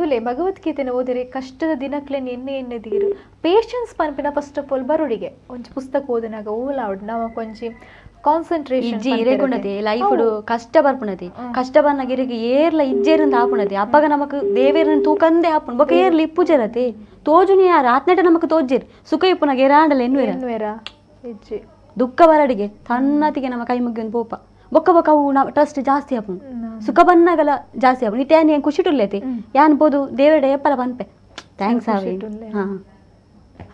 ತೂಲೆ ಭಗವದ್ಗೀತೆನ ಓದಿರಿ ಕಷ್ಟದ ದಿನಕ್ಲೆನ್ ಎನ್ನೆ ಎನ್ನೆ ತೀರು ಪೇಷನ್ಸ್ ಪನ್ಪಿನ ಫಸ್ಟ್ ಆಫ್ ಆಲ್ ಬರುಡಿಗೆ ಒಂದು ಪುಸ್ತಕ ಓದಿನಾಗ ಓಲಾವಡ್ ನಾವು ಕೊಂಚಿ ಕಾನ್ಸಂಟ್ರೇಷನ್ ಇಜ್ಜಿ ಇರೆಗುಣತೆ ಲೈಫ್ ಕಷ್ಟ ಬರ್ಪುಣದೆ ಕಷ್ಟ ಬನ್ನಗಿರಿಗೆ ಏರ್ಲ ಇಜ್ಜೇರಿಂದ ಆಪುಣದೆ ಅಪ್ಪಗ ನಮಕ್ ದೇವೇರನ್ ತೂಕಂದೆ ಆಪುಣ ಬೊಕ ಏರ್ಲಿ ಇಪ್ಪು ಜರತೆ ತೋಜುನಿ ಯಾರ ಆತ್ನೆಟ ನಮಕ್ ತೋಜೆರ್ ಸುಖ ಇಪ್ಪುನಾಗ ಏರಾಂಡಲ ಎನ್ನುವೆರ. ದುಃಖ ಬರಡಿಗೆ ತನ್ನತಿಗೆ ನಮ್ಮ ಕೈ ಮುಗಿಯೊಂದು ಪೋಪ. ಬೊಕ್ಕ ಬೊಕ್ಕ ಅವು ಟ್ರಸ್ಟ್ ಜಾಸ್ತಿ ಆಪುನ್ ಹ್ಮ್. ಸುಖ ಬನ್ನಗಲ ಜಾಸ್ತಿ ಆಪುನ್ ಇತ್ತೆ ಏನ್ ಖುಷಿ ಟುಲ್ಲೇತಿ ಯಾನ್ ಬೋದು ದೇವಡೆ ಎಪ್ಪಲ ಪನ್ಪೆ ಥ್ಯಾಂಕ್ಸ್ ಆವೆ ಖುಷಿಟುಲ್ಲೆ. ಹಾ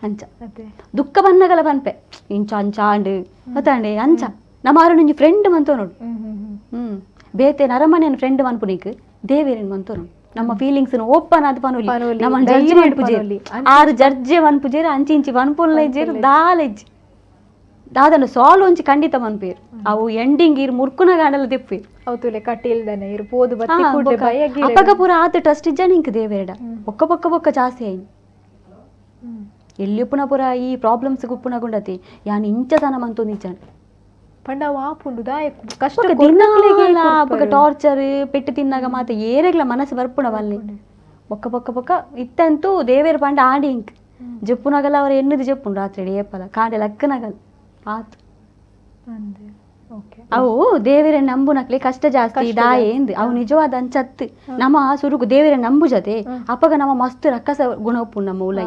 ಅಂಚ ಅದೇ ದುಃಖ ಬನ್ನಗಲ ಪನ್ಪೆ ಇಂಚ ಅಂಚ ಅಂಡ್ ಮತ್ತಾಂಡೆ ಅಂಚ ನಮ್ಮ ಆರು ನಿಂಜಿ ಫ್ರೆಂಡ್ ಮಂತೋ ನೋಡು ಹ್ಮ್ ಹ್ಮ್ ಹ್ಮ್ ಹ್ಮ್ ಬೇತೆ ನರಮನೆಯನ್ ಫ್ರೆಂಡ್ ಮನ್ಪುನಿಕ್ ದೇವೇರಿನ್ ಮಂತೋನು ನಮ್ಮ ಫೀಲಿಂಗ್ಸ್ ಓಪನ್ ಆದ್ ಪನುಲಿ ಪನುಲಿ, ನಮ್ಮ ಧೈರ್ಯ ಜಡ್ಜ್ ಮನ್ಪುಜೇರ್ ಪನುಲಿ. ಆರು ಜಡ್ಜೆ ಮನ್ಪುಜೇರ್ ಅಂಚಿ ಇಂಚಿ ಮನ್ಪುಲ್ಲ ಇಜ್ಜೇರ್ ದಾಲೆಜ್ ದಾದನ್ನು ಸಾಲ್ವ್ ಒಂಚಿ ಖಂಡಿತ ಮನ್ಪೇರ್ ಅವು ಎಂಡಿಂಗ್ ಇರ್ ಮುರ್ಕುನ ಗಾಂಡಲ ತೆಪ್ಪೇರ್ ಅವತುಲೆ ಕಟ್ಟಿಲ್ದನೆ ಇರ್ಬೋದು ಬತ್ತಿ ಕೂಡ್ಲೆ ಬಯಗಿ ಅಪ್ಪಗ ಪೂರ ಆತ ಟ್ರಸ್ಟ್ ಇಜ್ಜ ನಿಂಕ್ ದೇವೇರಡ ಒಕ್ಕ ಬೊಕ್ಕ ಬೊಕ್ಕ ಜಾಸ್ತಿ ಆಯ್ನು ಎಲ್ಲಿ ಉಪ್ಪುನ ಪೂರ ಈ ಪ್ರಾಬ್ಲಮ್ಸ್ ಉಪ್ಪುನ ಗುಂಡತಿ ಯಾನ್ ಇಂಚತನ ಮಂತು ನಿಜಾನ್ ಪಂಡ ವಾಪುಂಡು ದಾಯಕ್ ಕಷ್ಟ ಅಪ್ಪಗ ದಿನಾಲ ಅಪ್ಪಗ ಟಾರ್ಚರ್ ಪೆಟ್ಟು ತಿನ್ನಾಗ ಮಾತ ಏರೆಗ್ಲ ಮನಸ್ಸು ಬರ್ಪುಣ ಬಲ್ಲಿ ಬೊಕ್ಕ ಬೊಕ್ಕ ಬೊಕ್ಕ ಇತ್ತಂತೂ ದೇವೇರ ಪಂಡ ಆಡಿ ಇಂಕ್ ಜಪ್ಪುನಗಲ ಅವ್ರ ಎನ್ನದು ಜಪ್ಪುಂಡು ರಾತ್ರಿ ಏಪಲ ಕಾಂಡೆ ಲಕ್ಕನಗಲ್ ಆತ್ ಅಂದೆ ಓಕೆ ಅವು ದೇವರ ನಂಬುನಕ್ಲೆ ಕಷ್ಟ ಜಾಸ್ತಿ ದಾಯೆ ಎಂದ್ ಅವು ನಿಜವಾದ ಅಂಚತ್ ನಮ್ಮ ಸುರುಗು ದೇವರ ನಂಬು ಜತೆ ಅಪ್ಪಗ ನಮ್ಮ ಮಸ್ತ್ ರಕ್ಕಸ ಗುಣ ಉಪ್ಪು ನಮ್ಮ ಉಲೈ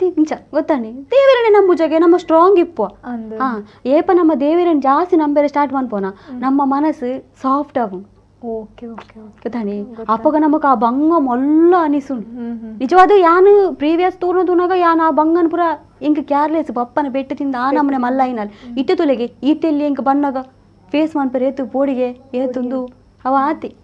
ತಿಂಚ ಗೊತ್ತಾನೆ ದೇವರನ್ನೇ ನಂಬು ಜಗೆ ನಮ್ಮ ಸ್ಟ್ರಾಂಗ್ ಇಪ್ಪು ಅಂದೆ ಹಾ ಏಪ ನಮ್ಮ ದೇವರನ್ನ ಜಾಸ್ತಿ ನಂಬೇರೆ ಸ್ಟಾರ್ಟ್ ಮಾಡ್ಪೋನ ನಮ್ಮ ಮನಸ್ಸು ಸಾಫ್ಟ್ ಆವು ಓಕೆ ಓಕೆ ಗೊತ್ತಾನೆ? ಅಪ್ಪಗ ನಮಕ್ ಆ ಬಂಗ ಮೊಲ್ಲ ಹ್ಮ್ ನಿಜವಾದ ಯಾನು ಪ್ರೀವಿಯಸ್ ತೂರ್ನ ತೂನಗ ಯಾನ್ ಆ ಬಂಗನ್ ಪುರ ಇಂಕ ಕ್ಯಾರ್ಲೆಸ್ ಪಪ್ಪನ ಬೆಟ್ಟ ತಿಂದ ಆ ನಮ್ಮನೆ ಮಲ್ಲೈನಲ್ ಇಟ್ಟು ತುಲೆಗೆ ಈತೆಲ್ಲಿ ಇಂಕ ಬಣ್ಣಗ ಫೇಸ್ ಮನ್ಪರ ಏತು ಪೋಡಿಗೆ ಏತುಂದು ಅವ ಆತಿ.